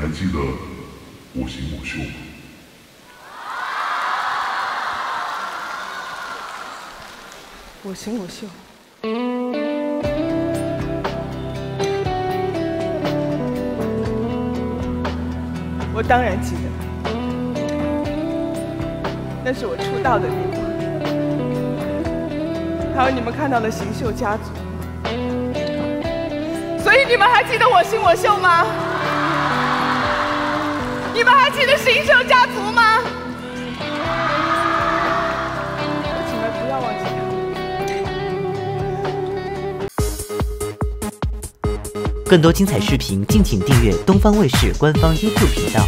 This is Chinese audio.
还记得我行我秀吗？我行我秀。我当然记得，那是我出道的地方，还有你们看到的行秀家族。所以你们还记得我行我秀吗？你们还记得邢秀家族吗？请们不要忘记更多精彩视频，敬请订阅东方卫视官方 YouTube 频道。